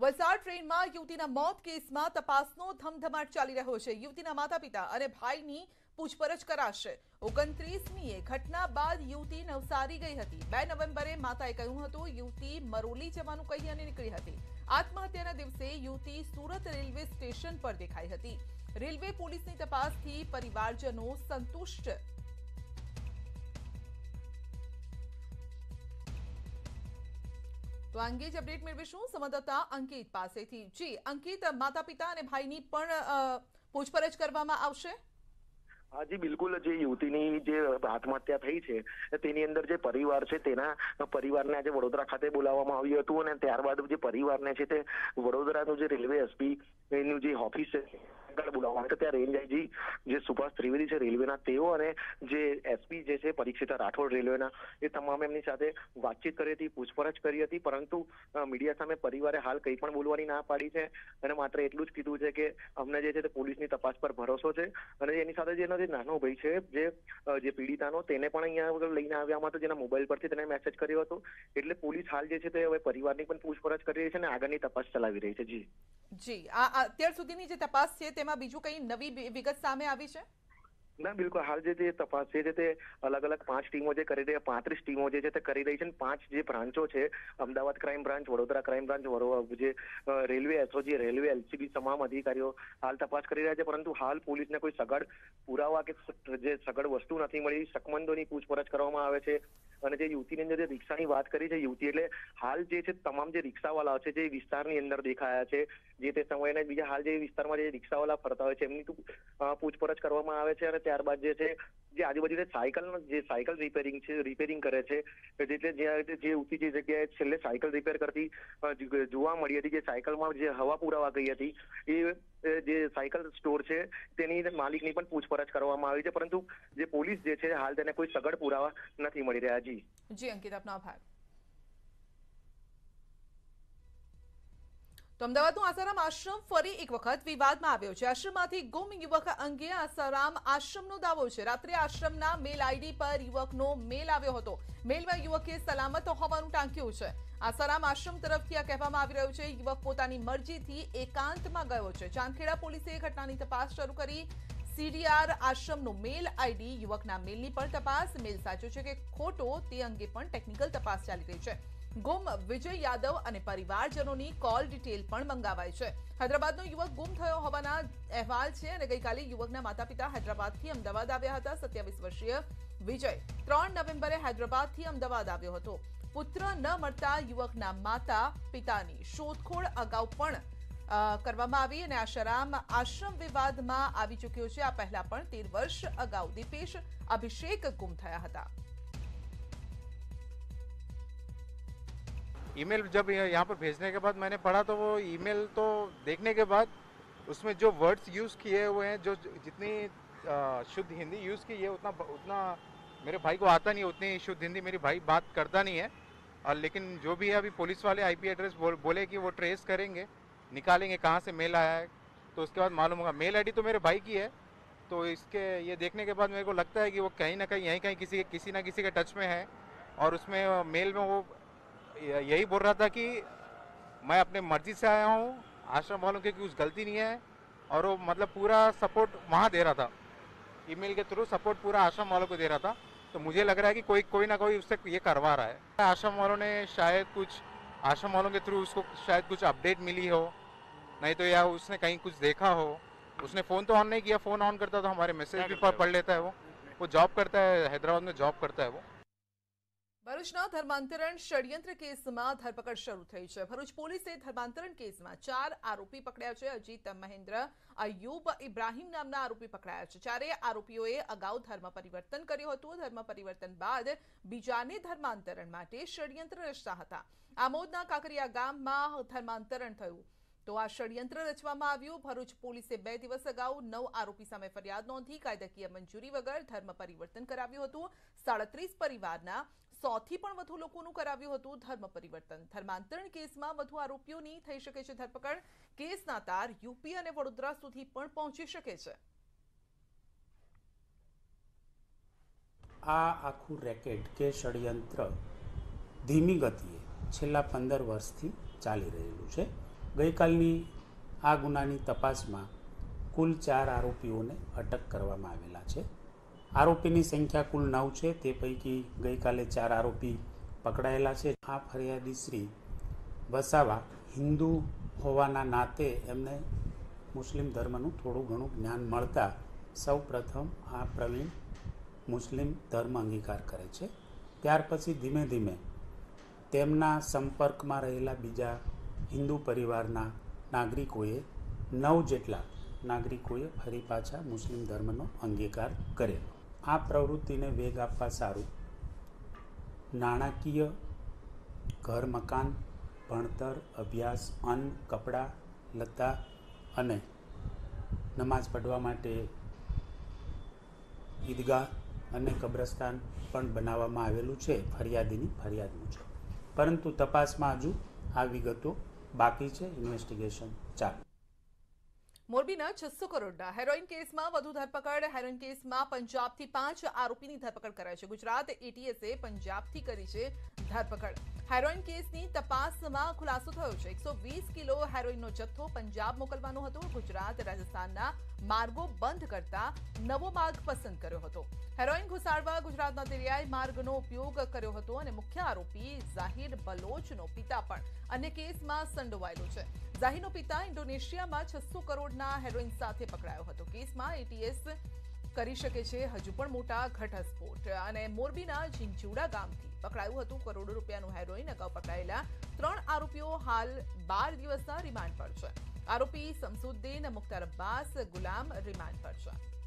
વલસાડ ટ્રેનમાં યુવતીના મોત કેસમાં તપાસનો ધમધમાટ ચાલી રહ્યો છે યુવતીના માતા પિતા અને ભાઈની પૂછપરછ કરાશે ઓગણત્રીસમીએ ઘટના બાદ યુવતી નવસારી ગઈ હતી બે નવેમ્બરે માતાએ કહ્યું હતું યુવતી મરોલી જવાનું કહી અને નીકળી હતી આત્મહત્યાના દિવસે યુવતી સુરત રેલવે સ્ટેશન પર દેખાઈ હતી રેલવે પોલીસની તપાસથી પરિવારજનો સંતુષ્ટ તો અંગે જ અપડેટ મેળવીશું સંવાદદાતા અંકિત પાસેથી. જી, અંકિત માતા પિતા અને ભાઈની પણ પૂછપરછ કરવામાં આવશે? હાજી બિલકુલ. જે યુવતીની જે આત્મહત્યા થઈ છે, તેની અંદર જે પરિવાર છે, તેના પરિવારને આજે વડોદરા ખાતે બોલાવવામાં આવ્યું હતું અને ત્યારબાદ જે પરિવારને છે તે વડોદરાનું જે રેલવે એસપી એનું જે ઓફિસ છે આગળ બોલાવવા માટે ત્યાં રેન્જ આઈજી જે સુભાષ ત્રિવેદી છે, રેલવેના, તેઓ અને જે એસપી જે છે, પરીક્ષિતા રાઠોડ રેલવેના, એ તમામ એમની સાથે વાતચીત કરી હતી, પૂછપરછ કરી હતી, પરંતુ મીડિયા સામે પરિવારે હાલ કંઈ પણ બોલવાની ના પાડી છે. અને માત્ર એટલું જ કીધું છે કે, અમને જે છે તે પોલીસની તપાસ પર ભરોસો છે. અને એની સાથે જેનો જે નાનો ભાઈ છે, જે જે પીડિતાનો, તેને પણ અહીંયા લઈને આવ્યા. હતો જેના મોબાઈલ પરથી તેને મેસેજ કર્યો હતો. એટલે પોલીસ હાલ જે છે તે હવે પરિવારની પણ પૂછપરછ કરી રહી છે અને આગળની તપાસ ચલાવી રહી છે. જી. જી. અત્યાર સુધીની જે તપાસ છે તેમાં બીજું કંઈ નવી વિ- વિગત સામે આવી છે ના બિલકુલ હાલ જે જે તપાસ છે જે તે અલગ અલગ પાંચ ટીમો જે કરી રહી પાંત્રીસ ટીમો જે છે તે કરી રહી છે અને પાંચ જે બ્રાન્ચો છે, Ahmedabad crime branch, Vadodara crime branch જે રેલવે એસઓજી રેલવે એલસીબી તમામ અધિકારીઓ હાલ તપાસ કરી રહ્યા છે, પરંતુ હાલ પોલીસને કોઈ સગડ પુરાવા કે જે સગડ વસ્તુ નથી મળી. શકમંદોની પૂછપરછ કરવામાં આવે છે અને જે યુવતીની અંદર જે રિક્ષાની વાત કરી છે, યુવતી એટલે હાલ જે છે તમામ જે રિક્ષાવાળાઓ છે જે વિસ્તારની અંદર દેખાયા છે, જે તે સમયે બીજા હાલ જે વિસ્તારમાં જે રિક્ષાવાળા ફરતા હોય છે, એમની પૂછપરછ કરવામાં આવે છે અને ત્યારબાદ જે છે જે આજુબાજુ જે સાયકલ જે સાયકલ રિપેરિંગ છે રિપેરિંગ કરે છે એટલે જ્યાં જે યુવતી જે જગ્યાએ છેલ્લે સાયકલ રિપેર કરતી અ, જ- જોવા મળી હતી જે સાયકલમાં જે હવા પુરાવા ગઈ હતી એ એ જે સાયકલ સ્ટોર છે તેની માલિકની પણ પૂછપરછ કરવામાં આવી છે પરંતુ જે પોલીસ જે છે હાલ તેને કોઈ સગડ પુરાવા નથી મળી રહ્યા જી જી અંકિત આપનો આભાર તો અમદાવાદનું આસારામ આશ્રમ ફરી એક વખત વિવાદમાં આવ્યો છે આશ્રમમાંથી ગુમ યુવક અંગે આસારામ આશ્રમનો દાવો છે રાત્રે આશ્રમના મેલ આઈડી પર યુવકનો મેલ આવ્યો હતો મેલમાં યુવકે સલામત હોવાનું ટાંક્યું છે આસારામ આશ્રમ તરફથી આ કહેવામાં આવી રહ્યું છે યુવક પોતાની મરજીથી એકાંતમાં ગયો છે ચાંદખેડા પોલીસે ઘટનાની તપાસ શરૂ કરી સીડીઆર આશ્રમનો મેલ આઈડી યુવકના મેલની પણ તપાસ મેલ સાચો છે કે ખોટો તે અંગે પણ ટેકનિકલ તપાસ ચાલી રહી છે ગુમ વિજય યાદવ અને પરિવારજનોની કોલ ડિટેલ પણ મંગાવાઈ છે હૈદરાબાદનો યુવક ગુમ થયો હોવાના અહેવાલ છે અને ગઈકાલે યુવકના માતા પિતા હૈદરાબાદથી અમદાવાદ આવ્યા હતા સત્યાવીસ વર્ષીય વિજય ત્રણ નવેમ્બરે હૈદરાબાદથી અમદાવાદ આવ્યો હતો પુત્ર ન મળતા યુવકના માતા પિતાની શોધખોળ અગાઉ પણ અ, કરવામાં આવી અને આશારામ આશ્રમ વિવાદમાં આવી ચૂક્યો છે આ પહેલા પણ તેર વર્ષ અગાઉ દીપેશ અભિષેક ગુમ થયા હતા ईमेल जब यहाँ पर भेजने के बाद मैंने पढ़ा तो वो ईमेल तो देखने के बाद उसमें जो वर्ड्स यूज़ किए हुए हैं जो जितनी शुद्ध हिंदी यूज़ की है उतना उतना मेरे भाई को आता नहीं उतनी शुद्ध हिंदी मेरी भाई बात करता नहीं है। और लेकिन जो भी है अभी पुलिस वाले आईपी एड्रेस बोल, बोले कि वो ट्रेस करेंगे निकालेंगे कहाँ से मेल आया है तो उसके बाद मालूम होगा। मेल आईडी तो मेरे भाई की है तो इसके ये देखने के बाद मेरे को लगता है कि वो कहीं ना कहीं यहीं कहीं किसी किसी ना किसी के टच में है और उसमें मेल में वो यही बोल रहा था कि मैं अपने मर्ज़ी से आया हूँ आश्रम वालों की कुछ गलती नहीं है और वो मतलब पूरा सपोर्ट वहाँ दे रहा था। ईमेल के थ्रू सपोर्ट पूरा आश्रम वालों को दे रहा था। तो मुझे लग रहा है कि कोई कोई ना कोई उससे ये करवा रहा है। आश्रम वालों ने शायद कुछ आश्रम वालों के थ्रू उसको शायद कुछ अपडेट मिली हो नहीं तो या उसने कहीं कुछ देखा हो। उसने फ़ोन तो ऑन नहीं किया फ़ोन ऑन करता तो हमारे मैसेज भी पढ़ लेता है वो। वो जॉब करता है हैदराबाद में जॉब करता है वो। ભરૂચના ધર્માંતરણ ષડયંત્ર કેસમાં ધરપકડ શરૂ થઈ છે ભરૂચ પોલીસે ધર્માંતરણ કેસમાં ચાર આરોપી પકડ્યા છે અજીત મહેન્દ્ર અયુબ ઇબ્રાહિમ નામના આરોપી પકડાયા છે ચારે આરોપીઓએ અગાઉ ધર્મ પરિવર્તન કર્યું હતું ધર્મ પરિવર્તન બાદ બીજાને ધર્માંતરણ માટે ષડયંત્ર રચતા હતા આમોદના કાકરિયા ગામમાં ધર્માંતરણ થયું તો આ ષડયંત્ર રચવામાં આવ્યું ભરૂચ પોલીસે બે દિવસ અગાઉ નવ આરોપી સામે ફરિયાદ નોંધી કાયદાકીય મંજૂરી વગર ધર્મ પરિવર્તન કરાવ્યું હતું સાડત્રીસ પરિવારના સોથી પણ વધુ લોકોનું કરાવ્યું હતું ધર્મ પરિવર્તન. ધર્માંતરણ કેસમાં વધુ આરોપીઓની થઈ શકે છે ધરપકડ. કેસના તાર યુપી અને વડોદરા સુધી પણ પહોંચી શકે છે. આ આખું રેકેટ કે ષડયંત્ર ધીમી ગતિએ છેલ્લા પંદર વર્ષથી ચાલી રહેલું છે. ગઈકાલની આ ગુનાની તપાસમાં કુલ ચાર આરોપીઓને અટક કરવામાં આવેલા છે. આરોપીની સંખ્યા કુલ નવ છે. તે પૈકી ગઈકાલે ચાર આરોપી પકડાયેલા છે. આ ફરિયાદી શ્રી વસાવા હિન્દુ હોવાના નાતે એમને મુસ્લિમ ધર્મનું થોડું ઘણું જ્ઞાન મળતા સૌ પ્રથમ આ પ્રવીણ મુસ્લિમ ધર્મ અંગીકાર કરે છે. ત્યાર પછી ધીમે ધીમે તેમના સંપર્કમાં રહેલા બીજા હિન્દુ પરિવારના નાગરિકોએ નવ જેટલા નાગરિકોએ ફરી પાછા મુસ્લિમ ધર્મનો અંગીકાર કરેલો આ પ્રવૃત્તિને વેગ આપવા સારું. નાણાકીય, ઘર મકાન, ભણતર, અભ્યાસ, અન્ન, કપડાં, લતા અને નમાઝ પઢવા માટે ઈદગાહ અને કબ્રસ્તાન પણ બનાવવામાં આવેલું છે, ફરિયાદીની ફરિયાદ મુજબ પરંતુ તપાસમાં હજુ આ વિગતો બાકી છે ઇન્વેસ્ટિગેશન ચાલુ. મોરબીના છસો કરોડના હેરોઇન કેસમાં વધુ ધરપકડ હેરોઇન કેસમાં પંજાબથી પાંચ આરોપીની ધરપકડ કરાઈ છે ગુજરાત એટીએસે પંજાબથી કરી છે ધરપકડ હેરોઇન કેસની તપાસમાં ખુલાસો થયો છે. એકસો વીસ કિલો હેરોઇનનો જથ્થો પંજાબ મોકલવાનો હતો. ગુજરાત રાજસ્થાનના માર્ગો બંધ કરતા નવો માર્ગ પસંદ કર્યો હતો. હેરોઇન ઘુસાડવા ગુજરાતના દરિયાઈ માર્ગનો ઉપયોગ કર્યો હતો અને મુખ્ય આરોપી ઝાહિર બલોચનો પિતા પણ અન્ય કેસમાં સંડોવાયેલો છે. ઝાહિરનો પિતા ઇન્ડોનેશિયામાં છસો કરોડના હેરોઇન સાથે પકડાયો હતો. કેસમાં એટીએસ કરી શકે છે. હજુ પણ મોટા ઘટસ્ફોટ અને મોરબીના ઝીંઝુડા ગામથી. પકડાયું હતું. કરોડો રૂપિયાનું હેરોઇન અગાઉ પકડાયેલા ત્રણ આરોપીઓ હાલ બાર દિવસના રિમાન્ડ પર છે. આરોપી સમસુદ્દીન મુખ્તાર અબ્બાસ ગુલામ રિમાન્ડ પર છે.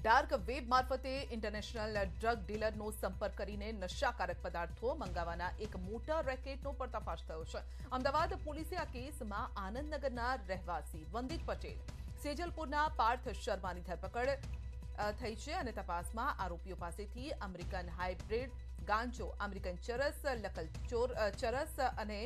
ડાર્ક વેબ મારફતે ઇન્ટરનેશનલ ડ્રગ ડીલરનો સંપર્ક કરીને નશાકારક પદાર્થો મંગાવવાના એક મોટા રેકેટનો પર્દાફાશ થયો છે અમદાવાદ પોલીસે આ કેસમાં આનંદનગરના રહેવાસી વંદિત પટેલ સેજલપુરના પાર્થ શર્માની ધરપકડ થઈ છે અને તપાસમાં આરોપીઓ પાસેથી અમેરિકન હાઇબ્રિડ ગાંજો અમેરિકન ચરસ લકલ ચરસ અને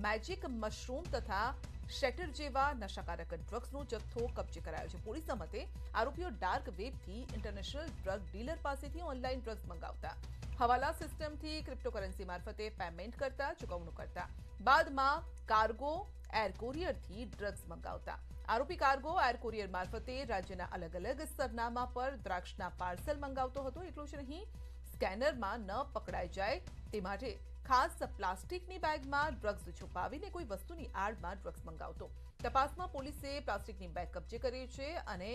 મેજિક મશરૂમ તથા શેટર જેવા નશાકારક ડ્રગ્સનો જથ્થો કબજે કરાયો છે પોલીસના મતે આરોપીઓ ડાર્ક વેબથી ઇન્ટરનેશનલ ડ્રગ ડીલર પાસેથી ઓનલાઈન ડ્રગ્સ મંગાવતા હવાલા સિસ્ટમથી ક્રિપ્ટોકરન્સી મારફતે પેમેન્ટ કરતા ચૂકવણું કરતા બાદમાં કાર્ગો એર કોરિયરથી ડ્રગ્સ મંગાવતા આરોપી કાર્ગો એર કોરિયર મારફતે રાજ્યના અલગ અલગ સરનામા પર દ્રાક્ષના પાર્સલ મંગાવતો હતો એટલું જ નહીં સ્કેનરમાં ન પકડાઈ જાય તે માટે ખાસ પ્લાસ્ટિકની બેગમાં ડ્રગ્સ છુપાવીને કોઈ વસ્તુની આડમાં ડ્રગ્સ મંગાવતો તપાસમાં પોલીસે પ્લાસ્ટિકની બેગ કબજે કરી છે અને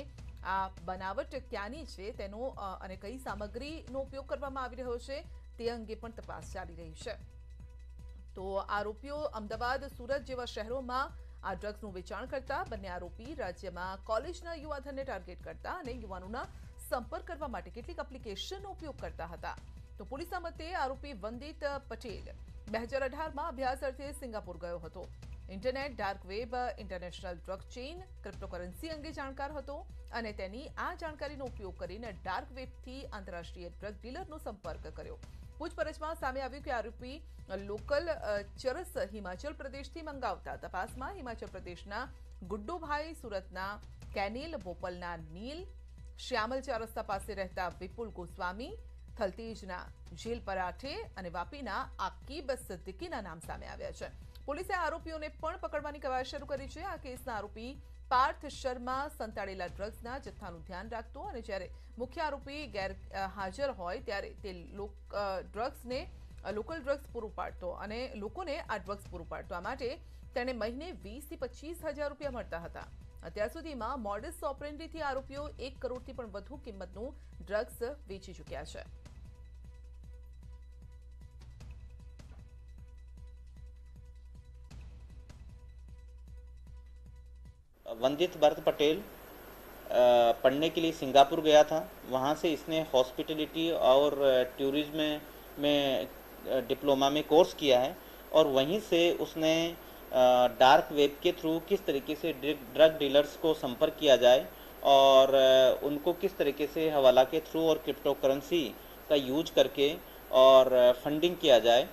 આ બનાવટ ક્યાંની છે તેનો અને કઈ સામગ્રીનો ઉપયોગ કરવામાં આવી રહ્યો છે તે અંગે પણ તપાસ ચાલી રહી છે તો આરોપીઓ અમદાવાદ સુરત જેવા શહેરોમાં આ ડ્રગ્સનું વેચાણ કરતા બંને આરોપી રાજ્યમાં કોલેજના યુવાધનને ટાર્ગેટ કરતા અને યુવાનોના સંપર્ક કરવા માટે કેટલીક એપ્લિકેશનનો ઉપયોગ કરતા હતા તો પોલીસના મતે આરોપી વંદિત પટેલ બે હજાર અઢારમાં અભ્યાસ અર્થે સિંગાપુર ગયો હતો internet dark web international drug chain cryptocurrency અંગે જાણકાર હતો અને તેની આ જાણકારીનો ઉપયોગ કરીને ડાર્ક વેબથી આંતરરાષ્ટ્રીય ડ્રગ ડીલરનો સંપર્ક કર્યો પૂછપરછમાં સામે આવ્યું કે આરોપી લોકલ ચરસ હિમાચલ પ્રદેશથી મંગાવતા તપાસમાં હિમાચલ પ્રદેશના ગુડ્ડુભાઈ સુરતના કેનિલ બોપલના નીલ શ્યામલ ચાર રસ્તા પાસે રહેતા વિપુલ ગોસ્વામી થલતેજના જેલ પરાઠે અને વાપીના આકીબ સિદ્દીકીના નામ સામે આવ્યા છે પોલીસે આરોપીઓને પણ પકડવાની કવાયત શરૂ કરી છે આ કેસના આરોપી પાર્થ શર્મા સંતાડેલા ડ્રગ્સના જથ્થાનું ધ્યાન રાખતો અને જ્યારે મુખ્ય આરોપી ગેર હાજર હોય ત્યારે તે ડ્રગ્સને લોકલ ડ્રગ્સ પૂરું પાડતો અને લોકોને આ ડ્રગ્સ પૂરું પાડતો આ માટે તેણે મહિને વીસથી પચીસ હજાર રૂપિયા મળતા હતા અત્યાર સુધીમાં મોડસ ઓપરેન્ડીથી આરોપીઓ એક કરોડથી પણ વધુ કિંમતનું ડ્રગ્સ વેચી ચૂક્યા છે वंदित भरत पटेल पढ़ने के लिए सिंगापुर गया था। वहाँ से इसने हॉस्पिटलिटी और टूरिज़्म में डिप्लोमा में कोर्स किया है और वहीं से उसने डार्क वेब के थ्रू किस तरीके से ड्रग डीलर्स को संपर्क किया जाए और उनको किस तरीके से हवाला के थ्रू और क्रिप्टो करेंसी का यूज़ करके और फंडिंग किया जाए,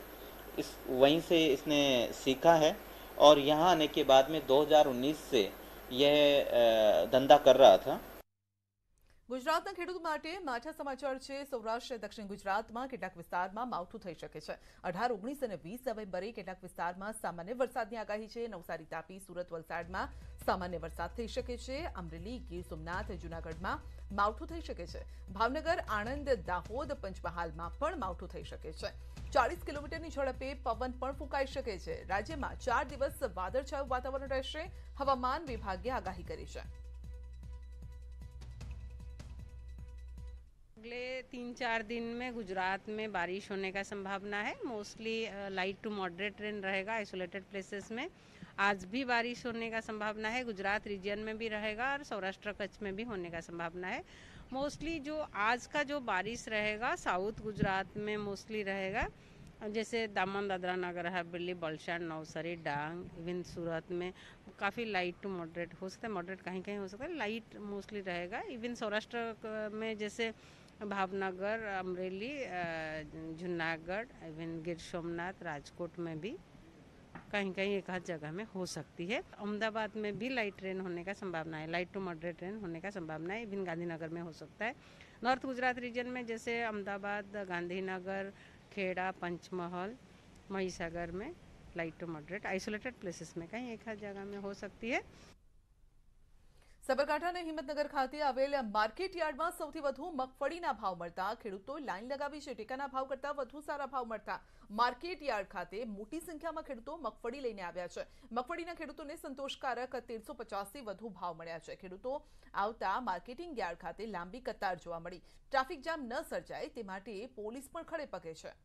इस, वहीं से इसने सीखा है। और यहाँ आने के बाद में 2019 से यह धंधा कर रहा था। ગુજરાતના ખેડૂતો માટે માઠા સમાચાર છે. સૌરાષ્ટ્ર, દક્ષિણ ગુજરાતમાં કેટલાક વિસ્તારમાં માવઠું થઈ શકે છે. અઢાર, ઓગણીસ અને વીસ નવેમ્બરે કેટલાક વિસ્તારમાં સામાન્ય વરસાદની આગાહી છે. નવસારી, તાપી, સુરત, વલસાડમાં સામાન્ય વરસાદ થઈ શકે છે. અમરેલી, ગીર સોમનાથ, જૂનાગઢમાં માવઠું થઈ શકે છે. ભાવનગર, આણંદ, દાહોદ, પંચમહાલમાં પણ માવઠું થઈ શકે છે. ચાલીસ કિલોમીટરની ઝડપે પવન પણ ફૂંકાઈ શકે છે. રાજ્યમાં ચાર દિવસ વાદળછાયું વાતાવરણ રહેશે. હવામાન વિભાગે આગાહી કરી છે. अगले तीन चार दिन में गुजरात में बारिश होने का संभावना है। Mostly light to moderate rain रहेगा आइसोलेटेड प्लेसेस में। आज भी बारिश होने का संभावना है। गुजरात रीजन में भी रहेगा और सौराष्ट्र कच्छ में भी होने का संभावना है। मोस्टली जो आज का जो बारिश रहेगा साउथ गुजरात में मोस्टली रहेगा। जैसे दामन दादरा नगर हवेली बलशाड़ नवसारी, डांग, इवन सूरत में काफ़ी लाइट टू मॉडरेट हो सकता है। मॉडरेट कहीं कहीं हो सकता है। लाइट मोस्टली रहेगा। इवन सौराष्ट्र में जैसे भावनगर, अमरेली जूनागढ़ इवन गिर सोमनाथ, राजकोट में भी कहीं कहीं एक आध जगह में हो सकती है। अहमदाबाद में भी लाइट ट्रेन होने का संभावना है लाइट टू मॉडरेट ट्रेन होने का संभावना है इवन गांधीनगर में हो सकता है। नॉर्थ गुजरात रीजन में जैसे अहमदाबाद, गांधीनगर, खेड़ा, पंचमहल, महिसागर में light to moderate isolated places में कहीं एक आध जगह में हो सकती है। સાબરકાંઠાના હિંમતનગર ખાતે આવેલ માર્કેટ યાર્ડમાં સૌથી વધુ મગફળીના ભાવ મળતા ખેડૂતો લાઈન લગાવી છે ટેકાના ભાવ કરતા વધુ સારા ભાવ મળતા માર્કેટ યાર્ડ ખાતે મોટી સંખ્યામાં ખેડૂતો મગફળી લઈને આવ્યા છે મગફળીના ખેડૂતોને સંતોષકારક તેરસો પચાસથી વધુ ભાવ મળ્યા છે ખેડૂતો આવતા માર્કેટિંગ યાર્ડ ખાતે લાંબી કતાર જોવા મળી ટ્રાફિક જામ ન સર્જાય તે માટે પોલીસ પણ ખડે પગે છે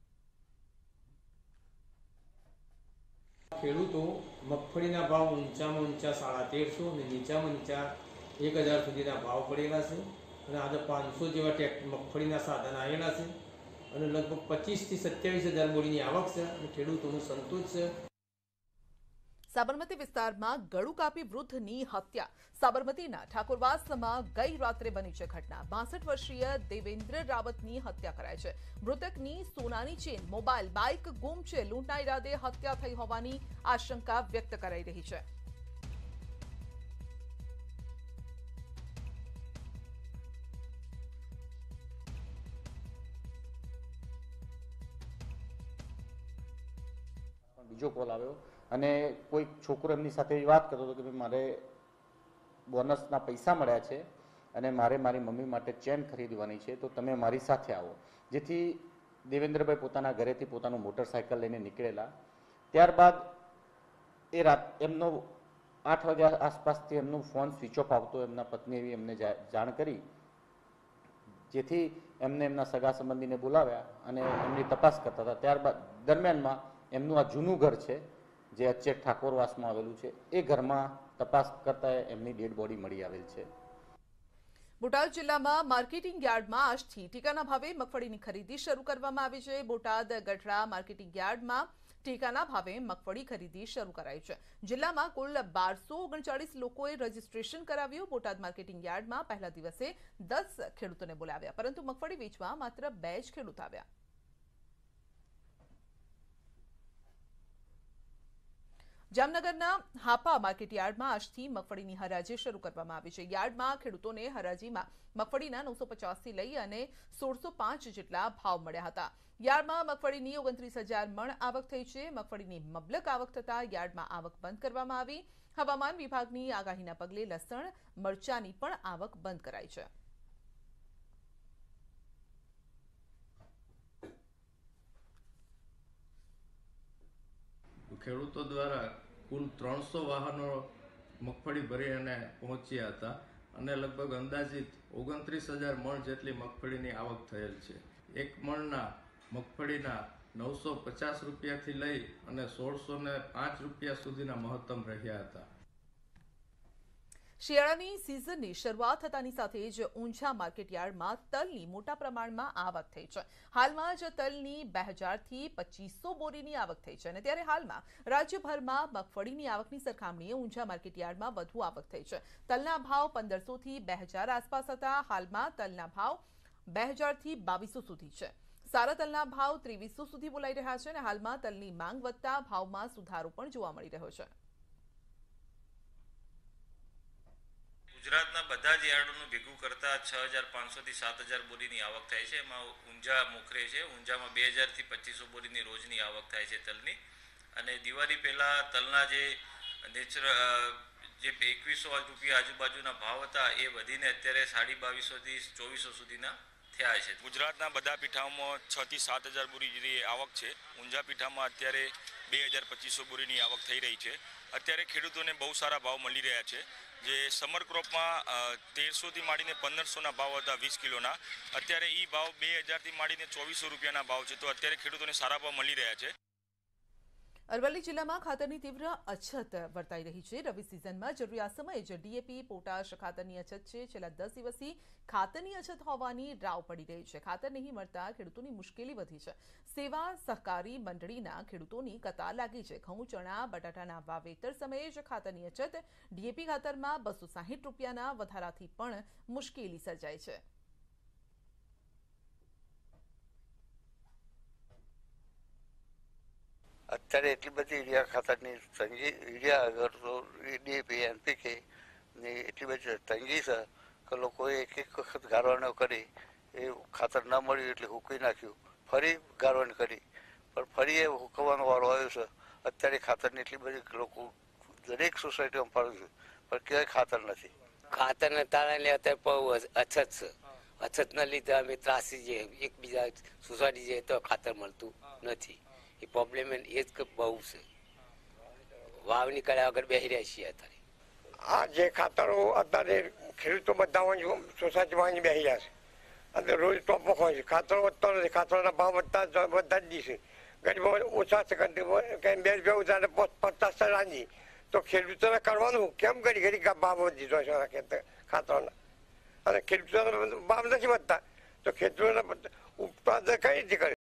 ખેડૂતો મગફળીના ભાવ ઊંચામાં ઊંચા સાડા તેરસો અને નીચામાં નીચા એક હજાર સુધીના ભાવ પડેલા છે અને આજે પાંચસો જેવા ટેક મગફળીના સાધન આવેલા છે અને લગભગ પચીસથી સત્યાવીસ હજાર બોરીની આવક છે અને ખેડૂતોનું સંતોષ છે સાબરમતી વિસ્તારમાં ગળું કાપી વૃદ્ધની હત્યા સાબરમતીના ઠાકોરવાસમાં ગઈ રાત્રે બની છે ઘટના બાસઠ વર્ષીય દેવેન્દ્ર રાવતની હત્યા કરાઈ છે મૃતકની સોનાની ચેન મોબાઈલ બાઇક ગુમ છે લૂંટના ઈરાદે હત્યા થઈ હોવાની આશંકા વ્યક્ત કરાઈ રહી છે બીજો કોલ આવ્યો અને કોઈ છોકરો એમની સાથે વાત કરતો હતો કે મારે બોનસના પૈસા મળ્યા છે અને મારે મારી મમ્મી માટે ચેન ખરીદવાની છે, તો તમે મારી સાથે આવો. જેથી દેવેન્દ્રભાઈ પોતાના ઘરેથી પોતાનું મોટરસાયકલ લઈને નીકળેલા. ત્યારબાદ એ રાત એમનો આઠ વાગ્યા આસપાસથી એમનો ફોન સ્વિચ ઓફ આવતો, એમના પત્ની એવી એમને જાણ કરી. જેથી એમને એમના સગા સંબંધીને બોલાવ્યા અને એમની તપાસ કરતા હતા. ત્યારબાદ દરમિયાનમાં એમનું આ જૂનું ઘર છે જે અચેક ઠાકોરવાસમાં આવેલું છે એ ઘરમાં તપાસ કરતા એમની ડેડ બોડી મળી આવેલ છે બોટાદ જિલ્લામાં માર્કેટિંગ યાર્ડમાં આજથી ટેકાના ભાવે મગફળીની ખરીદી શરૂ કરવામાં આવી છે બોટાદ ગઢડા માર્કેટિંગ યાર્ડમાં ટેકાના ભાવે મગફળી ખરીદી શરૂ કરાઈ છે જિલ્લામાં કુલ બારસો ઓગણચાળીસ લોકોએ રજીસ્ટ્રેશન કરાવ્યું બોટાદ માર્કેટિંગ યાર્ડમાં પહેલા દિવસે દસ ખેડૂતોને બોલાવ્યા પરંતુ મગફળી વેચવા માત્ર બે જ ખેડૂત આવ્યા જામનગરના હાપા માર્કેટ યાર્ડમાં આજથી મગફળીની હરાજી શરૂ કરવામાં આવી છે યાર્ડમાં ખેડૂતોને હરાજીમાં મગફળીના નવસો પચાસથી લઈ અને સોળસો પાંચ જેટલા ભાવ મળ્યા હતા યાર્ડમાં મગફળીની ઓગણત્રીસ હજાર મણ આવક થઈ છે મગફળીની મબલક આવક થતા યાર્ડમાં આવક બંધ કરવામાં આવી હવામાન વિભાગની આગાહીના પગલે લસણ મરચાની પણ આવક બંધ કરાઈ છે ખેડૂતો દ્વારા કુલ ત્રણસો વાહનો મગફળી ભરી અને પહોંચ્યા હતા અને લગભગ અંદાજિત ઓગણત્રીસ હજાર મણ જેટલી મગફળીની આવક થયેલ છે. એક મણના મગફળીના નવસો પચાસ રૂપિયાથી લઈ અને સોળસો ને પાંચ રૂપિયા સુધીના મહત્તમ રહ્યા હતા. શિયાળાની સિઝનની શરૂઆત થતાની સાથે જ ઊંઝા માર્કેટ યાર્ડમાં તલની મોટા પ્રમાણમાં આવક થઈ છે હાલમાં જ તલની બે હજારથી પચીસો બોરીની આવક થઈ છે અને ત્યારે હાલમાં રાજ્યભરમાં મગફળીની આવકની સરખામણીએ ઊંઝા માર્કેટ યાર્ડમાં વધુ આવક થઈ છે તલના ભાવ પંદરસોથી બે હજાર આસપાસ હતા હાલમાં તલના ભાવ બે હજારથી બાવીસો સુધી છે સારા તલના ભાવ ત્રેવીસો સુધી બોલાઈ રહ્યા છે અને હાલમાં તલની માંગ વધતા ભાવમાં સુધારો પણ જોવા મળી રહ્યો છે ગુજરાતના બધા જ યાર્ડોનું ભેગું કરતા છ હજાર પાંચસોથી સાત હજાર બોરીની આવક થાય છે. એમાં ઊંઝા મોખરે છે. ઊંઝામાં બે હજારથી પચીસો બોરીની રોજની આવક થાય છે તલની. અને દિવાળી પહેલાં તલના જે નેચર જે એકવીસો રૂપિયા આજુબાજુના ભાવ હતા એ વધીને અત્યારે સાડી બાવીસોથી ચોવીસો સુધીના થયા છે. ગુજરાતના બધા પીઠાઓમાં છથી સાત હજાર બોરી જેવી આવક છે. ઊંઝા પીઠામાં અત્યારે બે હજાર પચીસો બોરીની આવક થઈ રહી છે. અત્યારે ખેડૂતોને બહુ સારા ભાવ મળી રહ્યા છે. જે સમર ક્રોપમાં તેરસોથી માંડીને પંદરસોના ભાવ હતા વીસ કિલોના. અત્યારે એ ભાવ બે હજારથી માંડીને ચોવીસો રૂપિયાના ભાવ છે. તો અત્યારે ખેડૂતોને સારા ભાવ મળી રહ્યા છે. અરવલ્લી જિલ્લામાં ખાતરની તીવ્ર અછત વર્તાઈ રહી છે રવિ સિઝનમાં જરૂરી આ સમયે જ ડીએપી પોટાશ ખાતરની અછત છે છેલ્લા દસ દિવસથી ખાતરની અછત હોવાની રાવ પડી રહી છે ખાતર નહીં મળતા ખેડૂતોની મુશ્કેલી વધી છે સેવા સહકારી મંડળીના ખેડૂતોની કતાર લાગી છે ઘઉં ચણા બટાટાના વાવેતર સમયે જ ખાતરની અછત ડીએપી ખાતરમાં બસો સાહીઠ રૂપિયાના વધારાથી પણ મુશ્કેલી સર્જાય છે અત્યારે એટલી બધી યુરિયા ખાતરની તંગી યુરિયા અગર તો ડીએપી એનપીકે ની એટલી બધી તંગી છે કે લોકોએ એક એક વખત ગારવાનો કરી, એ ખાતર ન મળ્યું એટલે હુકી નાખ્યું. ફરી ગારવણ કરી. પણ ફરી એ હુકવવાનો વારો આવ્યો છે. અત્યારે ખાતરની એટલી બધી લોકો, દરેક સોસાયટીમાં પડ્યું છે. પણ ક્યાંય ખાતર નથી. ખાતરને કારણે અત્યારે બહુ અછત છે. અછતના લીધે અમે ત્રાસી જઈએ એકબીજા સોસાયટી જઈએ તો ખાતર મળતું નથી. એ પ્રોબ્લેમ એ જ બહુ છે. વાવણી કર્યા વગર બેસી રહ્યા છીએ અત્યારે. આ જે ખાતરો અત્યારે ખેડૂતો બધા સોસાયટીમાં બેસી રહ્યા છે. અને રોજ ટોપો હોય છે. ખાતરો વધતો નથી. ખાતરોના ભાવ વધતા વધતા જ દિવસે ગરીબો ઓછા છે. કંઈ બે રૂપિયા ઉધારે પચાસ રાંધી તો ખેડૂતોને કરવાનું કેમ ઘડી ઘડી ભાવ વધી જાય છે ખાતરોના. અને ખેડૂતોના ભાવ નથી વધતા. તો ખેડૂતોના ઉત્પાદન કઈ રીતે કરે?